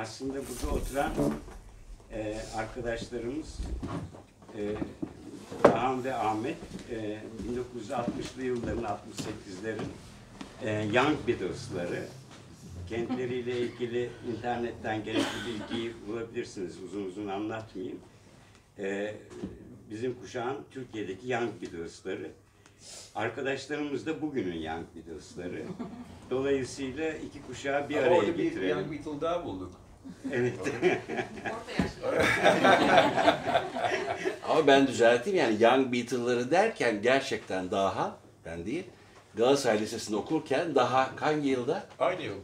Aslında burada oturan e, arkadaşlarımız e, Rahan ve Ahmet e, 1960'lı yılların 68'lerin e, Young Beatles'ları kentleriyle ilgili internetten gerekli bilgiyi bulabilirsiniz. Uzun uzun anlatmayayım. E, bizim kuşağın Türkiye'deki Young Beatles'ları. Arkadaşlarımız da bugünün Young Beatles'ları. Dolayısıyla iki kuşağı bir Ama araya orada bir getirelim. Young Beatle daha bulduk. Evet. Ama ben düzelteyim yani Young Beatles'ları derken gerçekten daha ben değil Galatasaray Lisesi'nde okurken daha hangi yılda? Aynı yıl.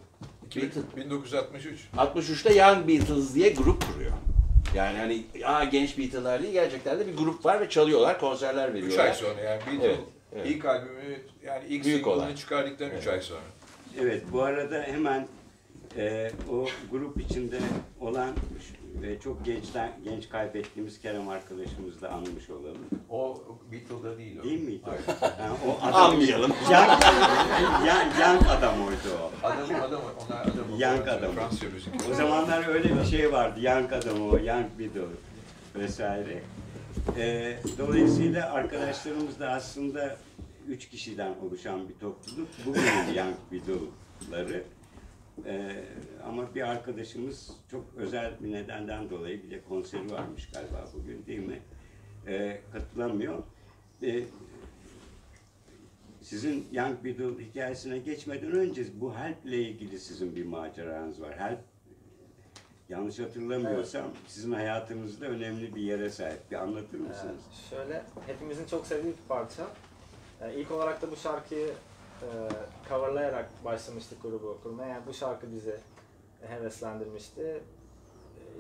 Beatle. 1963. 63'te Young Beatles diye grup kuruyor. Yani hani aa, genç Beatles'lar değil gerçekten de bir grup var ve çalıyorlar, konserler 3 veriyorlar. ay sonra yani Beatle Evet, evet. ilk albümü yani ilk Büyük single'ını çıkardıktan 3 ay sonra. Evet, bu arada hemen e, o grup içinde olan ve çok gençten genç kaybettiğimiz Kerem arkadaşımızı da anmış olalım. O Beatle'da değil o. Değil miydi? Ha, o adam, Anmayalım. Young, young, young adam oydu o. Adam adam onlar adam. Young Fransız- adam. Fransızca müzik. O zamanlar öyle bir şey vardı. Young adam o, Young Beatle vesaire. E, dolayısıyla arkadaşlarımız da aslında üç kişiden oluşan bir topluluk. Bugünün Young Beatle'ları. Ee, ama bir arkadaşımız çok özel bir nedenden dolayı bir de konseri varmış galiba bugün değil mi? Ee, katılamıyor. Ee, sizin Young Beatle hikayesine geçmeden önce bu Help ile ilgili sizin bir maceranız var. Help yanlış hatırlamıyorsam sizin hayatınızda önemli bir yere sahip. Bir anlatır mısınız? Ee, şöyle, hepimizin çok sevdiği bir parça. Ee, ilk olarak da bu şarkıyı e, coverlayarak başlamıştık grubu kurmaya. Yani bu şarkı bizi heveslendirmişti. Ee,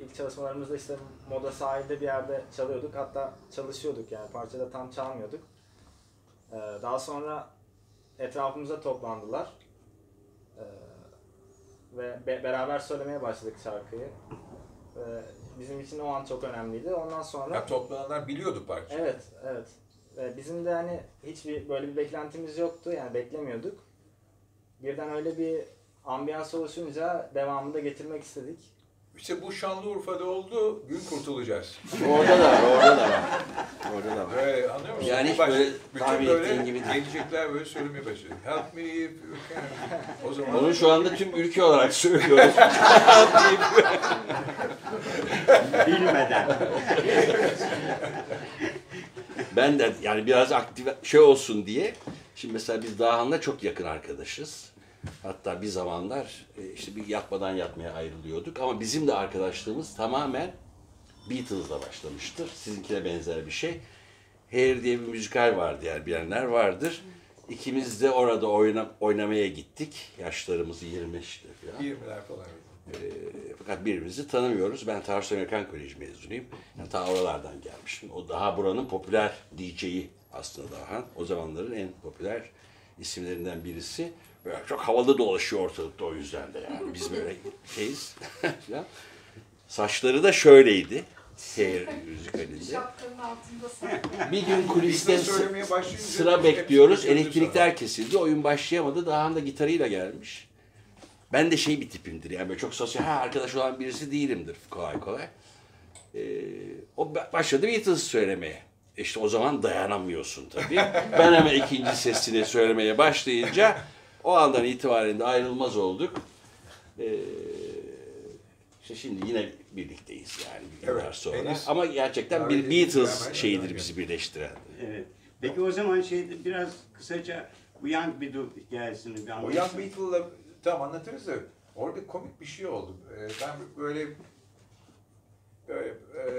İlk çalışmalarımızda işte Moda sahilde bir yerde çalıyorduk. Hatta çalışıyorduk yani parçada tam çalmıyorduk. Ee, daha sonra etrafımıza toplandılar. Ee, ve be- beraber söylemeye başladık şarkıyı. Ve bizim için o an çok önemliydi. Ondan sonra... Ya toplananlar biliyordu parça. Evet, evet. Ve bizim de hani hiçbir böyle bir beklentimiz yoktu. Yani beklemiyorduk. Birden öyle bir ambiyans oluşunca devamını da getirmek istedik. İşte bu Şanlıurfa'da oldu, gün kurtulacağız. Orada da var, orada da var. Orada da var. Böyle anlıyor musun? Yani hiç baş- böyle tahmin ettiğin gibi değil. gelecekler böyle söylemeye başladı. Help me if you can. O zaman Onu şu anda tüm ülke olarak söylüyoruz. Bilmeden. Ben de yani biraz aktif şey olsun diye. Şimdi mesela biz Dahan'la çok yakın arkadaşız. Hatta bir zamanlar e, işte bir yatmadan yatmaya ayrılıyorduk. Ama bizim de arkadaşlığımız tamamen Beatles'la başlamıştır. Sizinkine benzer bir şey. Hair diye bir müzikal vardı yani bilenler vardır. İkimiz de orada oyna, oynamaya gittik. Yaşlarımız 25'ti falan. 20'ler falan. E, fakat birbirimizi tanımıyoruz. Ben Tarsus Amerikan Koleji mezunuyum. Yani ta oralardan gelmişim. O daha buranın popüler DJ'i aslında daha. O zamanların en popüler isimlerinden birisi. Böyle çok havalı dolaşıyor ortalıkta o yüzden de yani. Biz böyle şeyiz. Saçları da şöyleydi. Hair müzikalinde. Şapkanın altında saklı. Bir gün kuliste sıra hepsi bekliyoruz. Elektrikler kesildi. Oyun başlayamadı. Daha da gitarıyla gelmiş. Ben de şey bir tipimdir yani böyle çok sosyal ha, arkadaş olan birisi değilimdir kolay kolay. Ee, o ba- başladı Beatles söylemeye. İşte o zaman dayanamıyorsun tabii. ben hemen ikinci sesini söylemeye başlayınca o andan itibaren de ayrılmaz olduk. Ee, işte şimdi yine birlikteyiz yani yıllar Evet, sonra. henüz Ama gerçekten bir Beatles şeyidir bizi birleştiren. Evet. Peki o zaman şey biraz kısaca bu Young Beatle hikayesini bir O anlatsın. Young Beatle'la tam anlatırız da orada komik bir şey oldu. Ee, Ben böyle böyle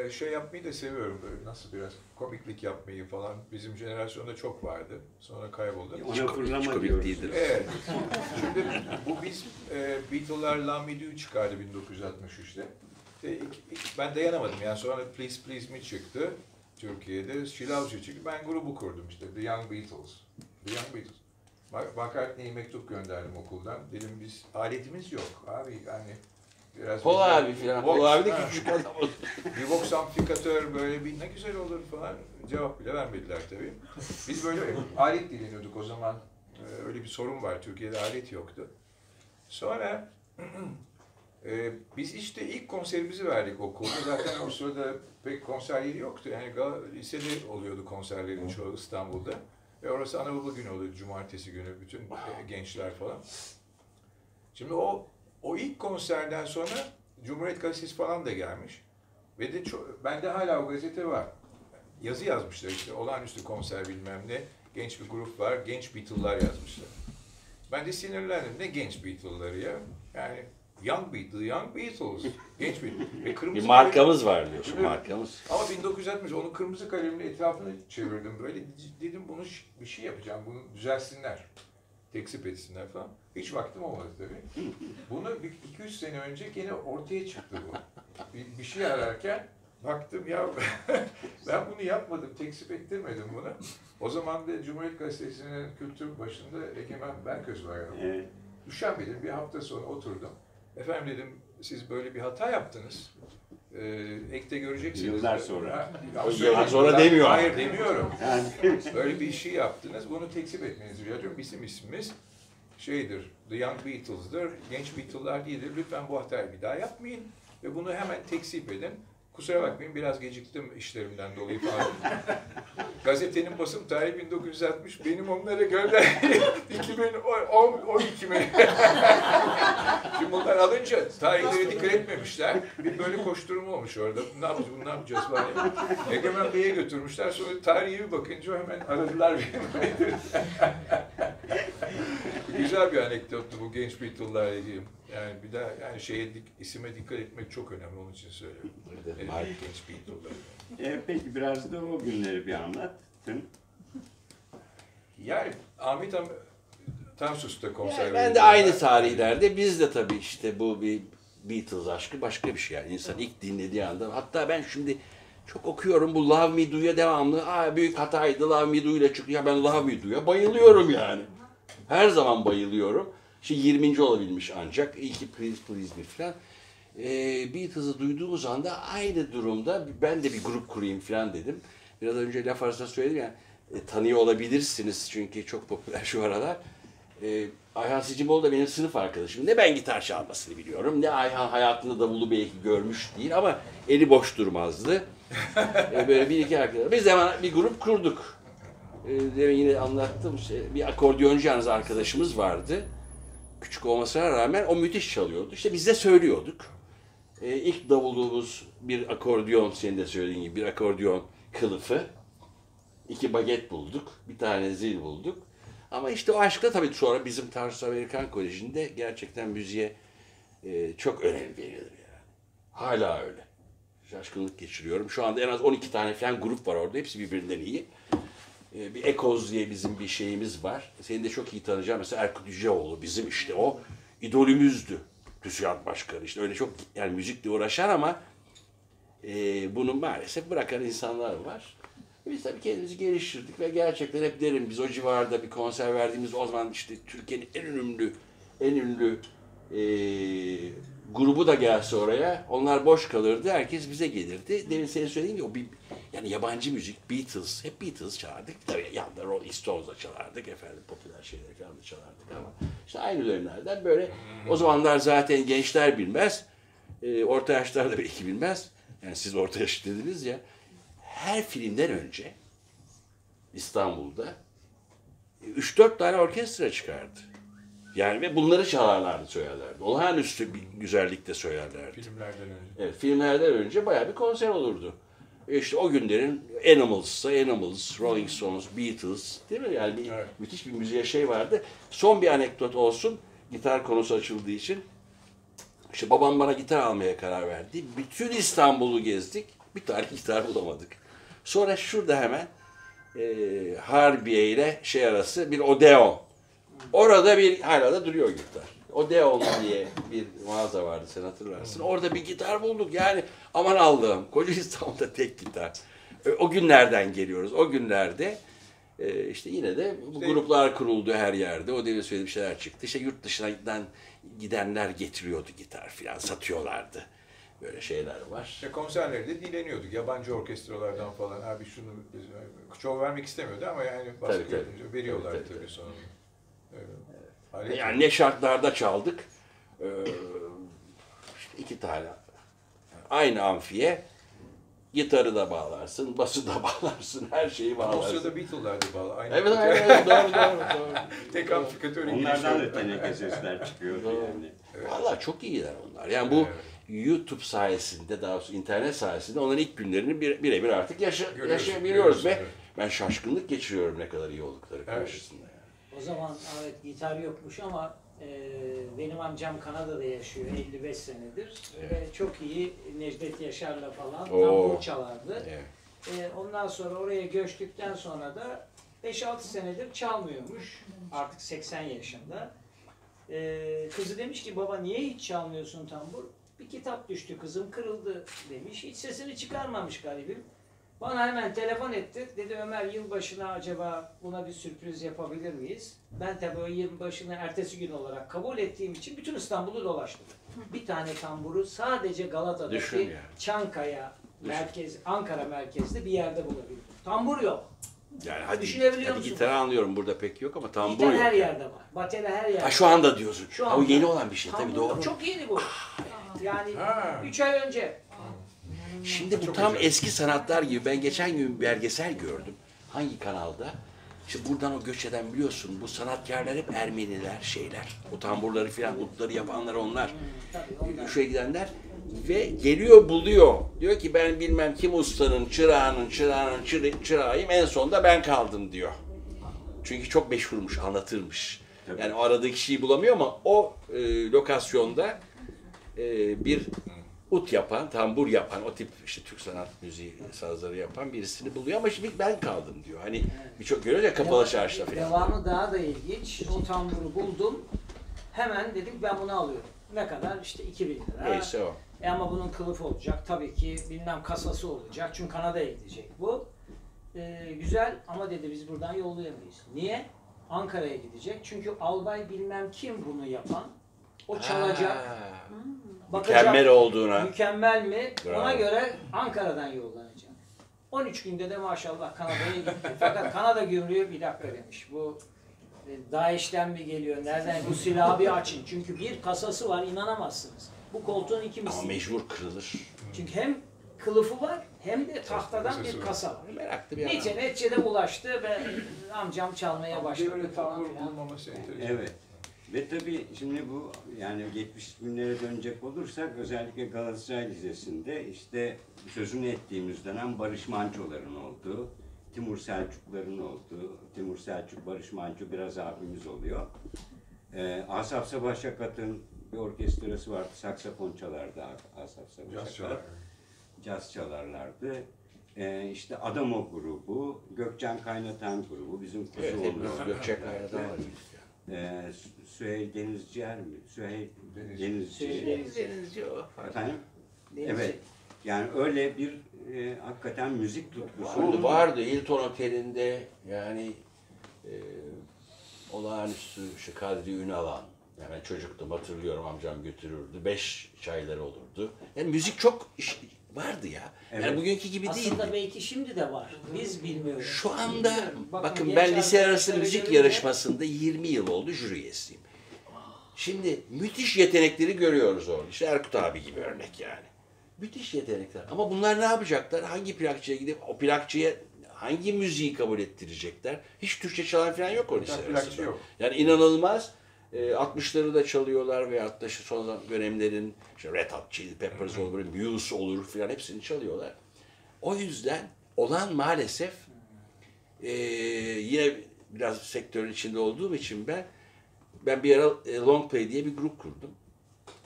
e, şey yapmayı da seviyorum böyle nasıl biraz komiklik yapmayı falan. Bizim jenerasyonda çok vardı. Sonra kayboldu. Ona Hiç fırlama komik diyoruz. değildir. Evet. Şimdi bu biz e, Beatle'lar La Medu'yu çıkardı 1963'te. E, ilk- ilk- ben dayanamadım yani sonra Please Please Me çıktı Türkiye'de. Şilavcı çıktı. Ben grubu kurdum işte The Young Beatles. The Young Beatles. McCartney'e mektup gönderdim okuldan. Dedim biz aletimiz yok abi yani biraz Pol bizden- abi falan. Vox, Pol abi de küçük adam. bir Vox amplifikatör böyle bir ne güzel olur falan cevap bile vermediler tabii. Biz böyle alet dileniyorduk o zaman. Ee, Öyle bir sorun var Türkiye'de alet yoktu. Sonra Ee, biz işte ilk konserimizi verdik okulda. Zaten o sırada pek konser yeri yoktu. Yani lisede oluyordu konserlerin çoğu İstanbul'da. Ve orası ana baba günü oluyordu. Cumartesi günü bütün e, gençler falan. Şimdi o o ilk konserden sonra Cumhuriyet Gazetesi falan da gelmiş. Ve de çok, bende hala o gazete var. Yazı yazmışlar işte olağanüstü konser bilmem ne. Genç bir grup var, genç Beatles'lar yazmışlar. Ben de sinirlendim. Ne genç Beatles'ları ya? Yani Young Beatles, Young Beatles. Genç Beatles. Ve kırmızı Bir markamız var diyorsun, markamız. ama 1960 onu kırmızı kalemle etrafını çevirdim böyle. Dedim bunu bir şey yapacağım, bunu düzelsinler. Tekzip etsinler falan. Hiç vaktim olmadı tabii. Bunu 2-3 sene önce gene ortaya çıktı bu. Bir, bir şey ararken baktım ya ben bunu yapmadım, tekzip ettirmedim bunu. O zaman da Cumhuriyet Gazetesi'nin kültür başında Egemen Berköz var. Evet. Üşenmedim bir hafta sonra oturdum. Efendim dedim siz böyle bir hata yaptınız. Ee, ekte göreceksiniz. Yıllar sonra. Ha, yıllar sonra demiyor. Hayır demiyorum. Yani, Böyle bir şey yaptınız. Bunu tekzip etmenizi rica ediyorum. Bizim ismimiz şeydir. The Young Beatles'dır. Genç Beatles'lar değildir. Lütfen bu hatayı bir daha yapmayın. Ve bunu hemen tekzip edin. Kusura bakmayın biraz geciktim işlerimden dolayı falan. Gazetenin basım tarihi 1960. Benim onlara gönderdiğim 2012 mi? Şimdi bunlar alınca tarihleri dikkat etmemişler. Bir böyle koşturma olmuş orada. Ne yapacağız, bunu ne yapacağız falan. Egemen Bey'e götürmüşler. Sonra tarihe bir bakınca hemen aradılar beni. Güzel bir anekdottu bu genç Beatles'larla ilgili. Yani bir daha yani şeye dik, isime dikkat etmek çok önemli onun için söylüyorum. Evet, Mark- genç Beatles'lar. e, peki biraz da o günleri bir anlattın. Yani Ahmet Am Tansus'ta konser Yani ben de aynı tarihlerde biz de tabii işte bu bir Beatles aşkı başka bir şey yani insan ilk dinlediği anda hatta ben şimdi çok okuyorum bu Love Me Do'ya devamlı Aa, büyük hataydı Love Me Do ile çıkıyor ya ben Love Me Do'ya bayılıyorum yani her zaman bayılıyorum işte 20. olabilmiş ancak iyi ki Please Please Me falan ee, Beatles'ı duyduğumuz anda aynı durumda ben de bir grup kurayım falan dedim biraz önce laf arasında söyledim ya e, tanıyor olabilirsiniz çünkü çok popüler şu aralar e, Ayhan Sicimoğlu da benim sınıf arkadaşım. Ne ben gitar çalmasını biliyorum, ne Ayhan hayatında davulu belki görmüş değil ama eli boş durmazdı. E, böyle bir iki arkadaş. Biz hemen bir grup kurduk. E, demin yine anlattım. Şey, bir akordeoncu yalnız arkadaşımız vardı. Küçük olmasına rağmen o müthiş çalıyordu. İşte biz de söylüyorduk. E, ilk davulumuz bir akordeon, senin de söylediğin gibi bir akordeon kılıfı. İki baget bulduk. Bir tane zil bulduk. Ama işte o aşkla tabii sonra bizim Tarsus Amerikan Koleji'nde gerçekten müziğe e, çok önem verilir yani. Hala öyle. Şaşkınlık geçiriyorum. Şu anda en az 12 tane falan grup var orada. Hepsi birbirinden iyi. E, bir Ekoz diye bizim bir şeyimiz var. Seni de çok iyi tanıyacağım. Mesela Erkut Yüceoğlu bizim işte o idolümüzdü. TÜSİAD Başkanı işte öyle çok yani müzikle uğraşan ama e, bunu maalesef bırakan insanlar var. Biz tabii kendimizi geliştirdik ve gerçekten hep derim biz o civarda bir konser verdiğimiz o zaman işte Türkiye'nin en ünlü en ünlü e, grubu da gelse oraya onlar boş kalırdı herkes bize gelirdi. Demin senin söylediğin gibi o bir yani yabancı müzik Beatles hep Beatles çalardık. Tabii yanında Rolling Stones da çalardık efendim popüler şeyler falan da çalardık ama işte aynı dönemlerden böyle o zamanlar zaten gençler bilmez. E, orta yaşlar da belki bilmez. Yani siz orta yaş dediniz ya her filmden önce İstanbul'da 3-4 tane orkestra çıkardı. Yani ve bunları çalarlardı söylerlerdi. Olağanüstü bir güzellikte söylerlerdi. Filmlerden önce. Evet, filmlerden önce bayağı bir konser olurdu. İşte o günlerin Animals'sa Animals, Rolling Stones, Beatles değil mi? Yani bir, Evet. müthiş bir müziğe şey vardı. Son bir anekdot olsun. Gitar konusu açıldığı için. İşte babam bana gitar almaya karar verdi. Bütün İstanbul'u gezdik. Bir tane gitar bulamadık. Sonra şurada hemen e, Harbiye ile şey arası bir Odeon. Orada bir hala da duruyor gitar. Odeon diye bir mağaza vardı sen hatırlarsın. Orada bir gitar bulduk. Yani aman Allah'ım koca İstanbul'da tek gitar. E, O günlerden geliyoruz. O günlerde e, işte yine de bu İşte- gruplar kuruldu her yerde. O demin söylediğim şeyler çıktı. İşte yurt dışından gidenler getiriyordu gitar filan satıyorlardı. Böyle şeyler var. İşte konserlerde dileniyorduk. Yabancı orkestralardan falan. Abi şunu çok vermek istemiyordu ama yani baskı Tabii, tabii. veriyorlar Tabii, tabii, tabii. sonra. Evet. Alet- Yani ne şartlarda çaldık. Ee, iki tane aynı amfiye gitarı da bağlarsın, bası da bağlarsın, her şeyi O bağlarsın. sırada Beatles'lar da bağlı. Aynı Evet, evet, evet, doğru, doğru, doğru. Tek amplifikatör Onlardan da teneke sesler çıkıyordu Doğru. yani. Valla çok iyiler onlar. Yani bu YouTube sayesinde, daha doğrusu internet sayesinde onların ilk günlerini bir- birebir artık yaşa, Görüyoruz, yaşayabiliyoruz ve görüyoruz, evet. ben şaşkınlık geçiriyorum ne kadar iyi oldukları Evet. karşısında. O zaman evet gitar yokmuş ama e, benim amcam Kanada'da yaşıyor 55 senedir ve çok iyi Necdet Yaşar'la falan Oo. tambur çalardı. Evet. E, ondan sonra oraya göçtükten sonra da 5-6 senedir çalmıyormuş. Artık 80 yaşında. E, kızı demiş ki baba niye hiç çalmıyorsun tambur? Bir kitap düştü kızım kırıldı demiş. Hiç sesini çıkarmamış garibim. Bana hemen telefon etti. Dedi Ömer yılbaşına acaba buna bir sürpriz yapabilir miyiz? Ben tabii o yılbaşını ertesi gün olarak kabul ettiğim için bütün İstanbul'u dolaştım. Bir tane tamburu sadece Düşün Galata'daki ya. Çankaya merkez, Ankara merkezde bir yerde bulabildim. Tambur yok. Yani hadi, Düşünebiliyor hadi musun? gitarı anlıyorum burada pek yok ama tambur Gitar yok. her yerde var. Bateri her yerde. Ha şu anda diyorsun. Şu Ha, o anda. yeni olan bir şey tabii Tambur doğru. yok. Çok yeni bu. Yani Ha. 3 ay önce. Şimdi bu tam eski sanatlar gibi. Ben geçen gün bir belgesel gördüm. Hangi kanalda? İşte buradan o göç eden biliyorsun bu sanatkarlar hep Ermeniler şeyler. O tamburları filan utları yapanlar onlar. Şuraya gidenler ve geliyor buluyor. Diyor ki ben bilmem kim ustanın çırağının çırağının çıra- çırağıyım en sonunda ben kaldım diyor. Çünkü çok meşhurmuş, anlatırmış. Yani o aradığı kişiyi bulamıyor ama o e, lokasyonda e, bir ut yapan, tambur yapan, o tip işte Türk sanat müziği sazları yapan birisini buluyor ama şimdi ben kaldım diyor. Hani birçok görüyoruz ya kapalı çarşıda falan. Devamı daha da ilginç. O tamburu buldum. Hemen dedim ben bunu alıyorum. Ne kadar? İşte 2000 lira. Neyse o. E ama bunun kılıfı olacak. Tabii ki bilmem kasası olacak. Çünkü Kanada'ya gidecek bu. Ee, güzel ama dedi biz buradan yollayamayız. Niye? Ankara'ya gidecek. Çünkü albay bilmem kim bunu yapan. O çalacak. Ha, Mükemmel olduğuna. Mükemmel mi? Bravo. Ona göre Ankara'dan yollanacak. 13 günde de maşallah Kanada'ya gitti. Fakat Kanada gümrüğü bir dakika demiş. Bu e, Daesh'ten mi geliyor? Nereden? Bu silahı bir açın. Çünkü bir kasası var inanamazsınız. Bu koltuğun iki Ama misli. mecbur kırılır. Çünkü hem kılıfı var hem de tahtadan bir kasa var. Meraklı bir adam. Neyse neticede ulaştı ve amcam çalmaya Ama başladı. öyle falan tambur filan. bulunmaması enteresan. Evet. Ve tabii şimdi bu yani 70 günlere dönecek olursak özellikle Galatasaray Lisesi'nde işte sözünü ettiğimiz dönem Barış Manço'ların olduğu, Timur Selçukların olduğu, Timur Selçuk, Barış Manço biraz abimiz oluyor. Ee, Asaf Sabah Şakat'ın bir orkestrası vardı, saksafon çalardı Asaf Sabah Caz Şakat. çalar. Caz çalarlardı. Ee, işte Adamo grubu, Gökçen Kaynatan grubu, bizim Evet, Kuzuoğlu. hepimiz Gökçek Kaya'dan var. Sü- Süheyl Denizciyer mi? Süheyl Deniz- Denizci. Süheyl Denizci. Denizci o. Efendim? Denizci. Evet. Yani öyle bir e, hakikaten müzik tutkusu. Vardı, vardı. Hilton Oteli'nde yani e, olağanüstü şu Kadri Ünalan. Yani çocuktum hatırlıyorum amcam götürürdü. Beş çayları olurdu. Yani müzik çok iş- vardı ya. Yani Evet. bugünkü gibi Aslında değildi. belki şimdi de var. Biz bilmiyoruz. Şu anda Bilmiyorum. bakın genç ben lise arası müzik görünce- yarışmasında 20 yıl oldu jüri üyesiyim. Şimdi müthiş yetenekleri görüyoruz orada. İşte Erkut abi gibi örnek yani. Müthiş yetenekler. Ama bunlar ne yapacaklar? Hangi plakçıya gidip o plakçıya hangi müziği kabul ettirecekler? Hiç Türkçe çalan falan yok o lise plakçı arasında. yok. Yani inanılmaz. E, 60'ları da çalıyorlar veyahut da şu son dönemlerin işte Red Hot Chili Peppers olur, Muse olur filan hepsini çalıyorlar. O yüzden olan maalesef e, yine biraz sektörün içinde olduğum için ben ben bir ara e, Long Play diye bir grup kurdum.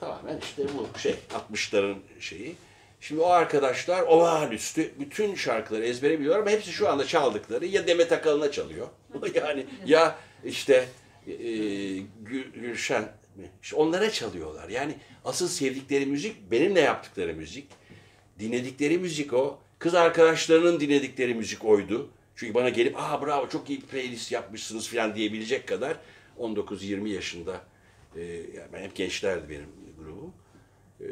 Tamamen işte bu şey 60'ların şeyi. Şimdi o arkadaşlar olağanüstü bütün şarkıları ezbere biliyor ama hepsi şu anda çaldıkları ya Demet Akalın'a çalıyor. yani ya işte e, Gül- Gülşen? İşte onlara çalıyorlar. Yani asıl sevdikleri müzik benimle yaptıkları müzik. Dinledikleri müzik o. Kız arkadaşlarının dinledikleri müzik oydu. Çünkü bana gelip aa bravo çok iyi playlist yapmışsınız falan diyebilecek kadar 19-20 yaşında e, yani hep gençlerdi benim grubum. E,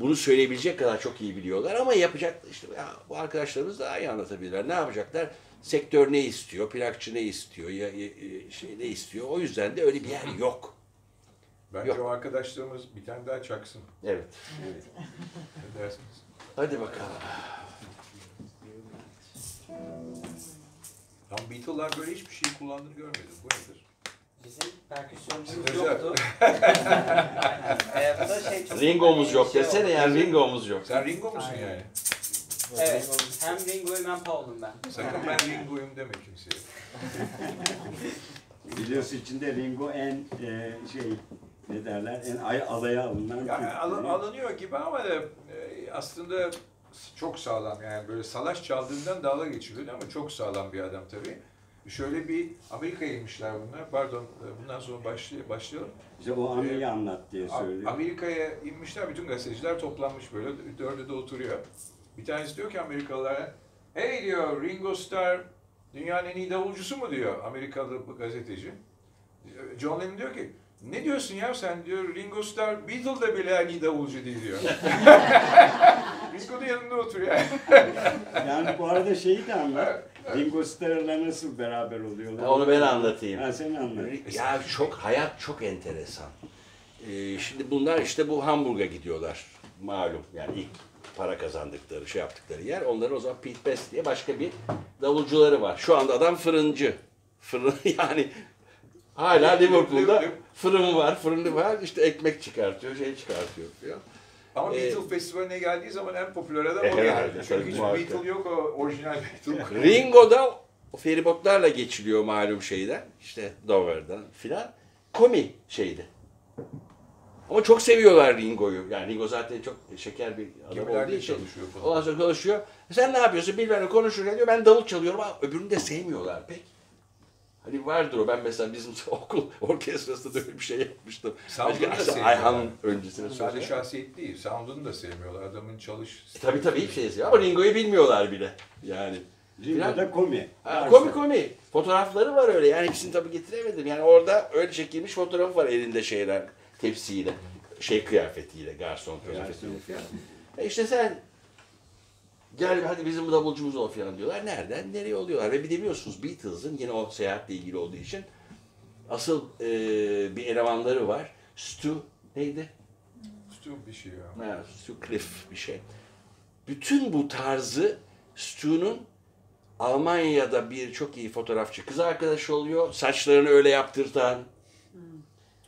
bunu söyleyebilecek kadar çok iyi biliyorlar ama yapacak işte ya, bu arkadaşlarımız daha iyi anlatabilirler. Ne yapacaklar? Sektör ne istiyor? Plakçı ne istiyor? Ya, ya- ya- şey ne istiyor? O yüzden de öyle bir yer yok. Bence Yok. o arkadaşlarımız bir tane daha çaksın. Evet. Ne dersiniz? Hadi bakalım. Tam Beatles'lar böyle hiçbir şey kullandığını görmedim. Bu nedir? Bizim perküsyonumuz Özel. yoktu. ee, bu da şey çok Ringo'muz yok şey desene yani Ringo'muz yok. Sen Ringo musun Aynen. yani? Evet. Hem Ringo'yum hem Paul'um ben. Sakın ben Ringo'yum deme kimseye. Biliyorsun içinde Ringo en e, şey ne derler en ay alaya alınan Yani alın, alınıyor gibi ama da e, aslında çok sağlam yani böyle salaş çaldığından dalga geçiliyor ama çok sağlam bir adam tabii. Şöyle bir Amerika'ya inmişler bunlar. Pardon e, bundan sonra başlay başlayalım. İşte o anıyı anlat diye söylüyor. Amerika'ya inmişler, bütün gazeteciler toplanmış böyle, dördü de oturuyor. Bir tanesi diyor ki Amerikalılara, hey diyor Ringo Starr dünyanın en iyi davulcusu mu diyor Amerikalı bir gazeteci. John Lennon diyor ki, ne diyorsun ya sen diyor Ringo Starr Beatles'da bile en iyi davulcu değil diyor. Ringo da yanında oturuyor. Yani bu arada şeyi de anlat. Ringo Starr'la nasıl beraber oluyorlar? Onu ben anlatayım. Ha sen anlat. Ya çok hayat çok enteresan. Ee, şimdi bunlar işte bu Hamburg'a gidiyorlar. Malum yani ilk para kazandıkları, şey yaptıkları yer. Onların o zaman Pete Best diye başka bir davulcuları var. Şu anda adam fırıncı. Fırın yani hala Liverpool'da fırın var, fırını var. İşte ekmek çıkartıyor, şey çıkartıyor diyor. Ama Ee, Beatle Festivaline geldiği zaman en popüler adam E, o tabii, Çünkü hiç muhakkak. Beatle yok o orijinal Beatle. Ringo'da o feribotlarla geçiliyor malum şeyden. işte Dover'dan filan. Komi şeydi. Ama çok seviyorlar Ringo'yu. Yani Ringo zaten çok şeker bir adam olduğu Gemilerde için. çalışıyor falan. Ondan sonra konuşuyor. Sen ne yapıyorsun? Bilmem konuşurken diyor ben davul çalıyorum ama öbürünü de sevmiyorlar pek. Hani vardır o. Ben mesela bizim okul orkestrasında da öyle bir şey yapmıştım. Sound'unu da sevmiyorlar. Ayhan'ın öncesine Sadece söylüyor. şahsiyet değil, sound'unu da sevmiyorlar. Adamın çalış... E, Tabii tabii hiçbir şey seviyor ama Ringo'yu bilmiyorlar bile. Yani. Ringo'da komi. Ha, komi komi. Fotoğrafları var öyle. Yani hepsini tabii getiremedim. Yani orada öyle çekilmiş fotoğrafı var elinde şeyler, tepsiyle, şey kıyafetiyle, garson kıyafetiyle. E işte sen gel hadi bizim bu davulcumuz ol falan diyorlar. Nereden? Nereye oluyorlar? Ve biliyorsunuz Beatles'ın yine o seyahatle ilgili olduğu için asıl e, bir elemanları var. Stu neydi? Stu bir şey ya. Ha, Stu Cliff bir şey. Bütün bu tarzı Stu'nun Almanya'da bir çok iyi fotoğrafçı kız arkadaşı oluyor. Saçlarını öyle yaptırtan,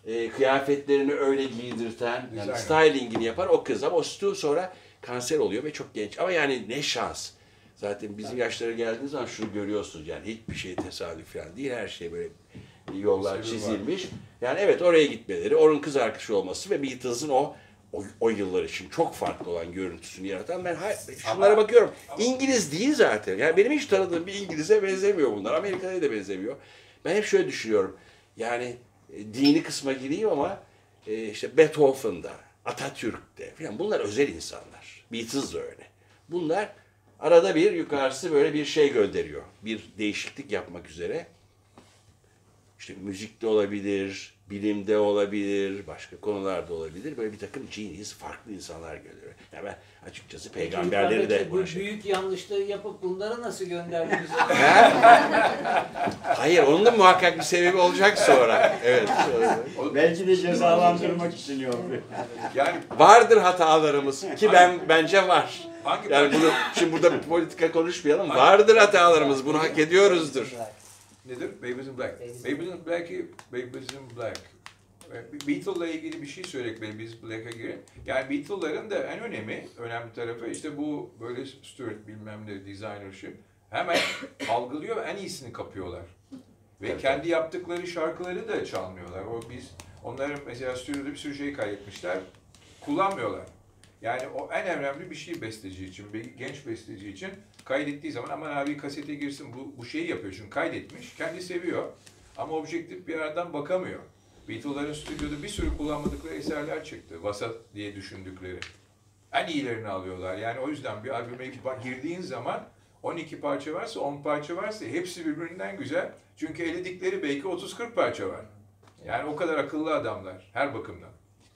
e, kıyafetlerini öyle giydirten, yani stylingini yapan o kız. Ama o Stu sonra kanser oluyor ve çok genç. Ama yani ne şans. Zaten bizim yaşlara geldiğiniz zaman şunu görüyorsunuz yani hiçbir şey tesadüf falan değil. Her şey böyle yollar çizilmiş. Yani evet oraya gitmeleri, onun kız arkadaşı olması ve Beatles'ın o o, o yıllar için çok farklı olan görüntüsünü yaratan ben hay- şunlara Ama- bakıyorum. İngiliz değil zaten. Yani benim hiç tanıdığım bir İngiliz'e benzemiyor bunlar. Amerika'ya da benzemiyor. Ben hep şöyle düşünüyorum. Yani dini kısma gireyim ama e, işte Beethoven'da, Atatürk'te falan bunlar özel insanlar. Beatles da öyle. Bunlar arada bir yukarısı böyle bir şey gönderiyor. Bir değişiklik yapmak üzere. İşte müzikte olabilir, bilimde olabilir, başka konularda olabilir. Böyle bir takım genius, farklı insanlar gönderiyor. Yani ben açıkçası peygamberleri de buna bu şey... büyük yanlışlığı yapıp bunları nasıl gönderdiniz? Hayır, onun da muhakkak bir sebebi olacak sonra. Evet. sonra. Belki de cezalandırmak için yapıyor. Yani Vardır hatalarımız ki ben bence var. hangi Yani bunu şimdi burada bir politika konuşmayalım. Vardır hatalarımız. Bunu hak ediyoruzdur. Nedir? Babies in Black. Babies in Babies in Black'i Babies in Black. Beatles'la ilgili bir şey söyleyek Babies Black'a girin. Yani Beatles'ların da en önemli, önemli tarafı işte bu böyle Stuart bilmem ne designership hemen algılıyor ve en iyisini kapıyorlar. Ve Tabii, kendi yaptıkları şarkıları da çalmıyorlar. O biz onların mesela stüdyoda bir sürü şey kaydetmişler. Kullanmıyorlar. Yani o en önemli bir şey besteci için, genç besteci için kaydettiği zaman aman abi kasete girsin bu, bu şeyi yapıyor çünkü kaydetmiş, kendi seviyor ama objektif bir yerden bakamıyor. Beatles'ların stüdyoda bir sürü kullanmadıkları eserler çıktı, vasat diye düşündükleri. En iyilerini alıyorlar. Yani o yüzden bir albüme girdiğin zaman 12 parça varsa 10 parça varsa hepsi birbirinden güzel. Çünkü eledikleri belki 30-40 parça var. Yani o kadar akıllı adamlar her bakımdan.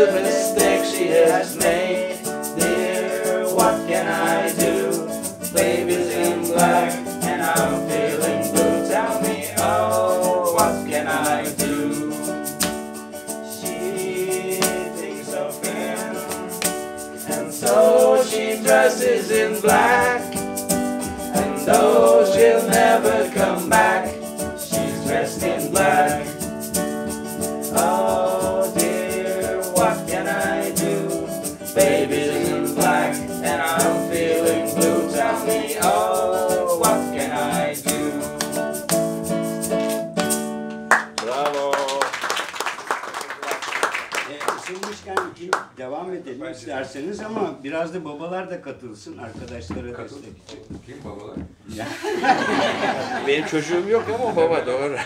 Elizabeth. Kim- devam edelim Bence de. isterseniz ama biraz da babalar da katılsın arkadaşlara Katıl. destek için. Kim babalar? Benim çocuğum yok ama baba doğru.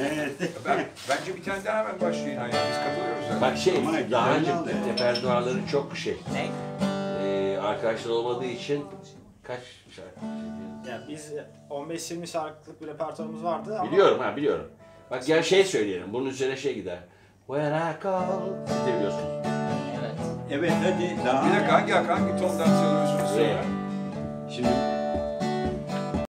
Evet. Ben, bence bir tane daha hemen başlayın. Yani biz katılıyoruz zaten. Bak şey, Ama daha önce. Teper Duvarları çok şey. Ne? Ee, arkadaşlar olmadığı için kaç şarkı? Yani biz 15-20 şarkılık bir repertuarımız vardı ama Biliyorum ha biliyorum. Bak gel şey söyleyelim. Bunun üzerine şey gider. When I call. Siz de biliyorsunuz. Evet. Hadi daha. Bir dakika hangi, hangi tondan çalıyorsunuz? Re. Şimdi